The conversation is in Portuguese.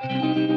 Música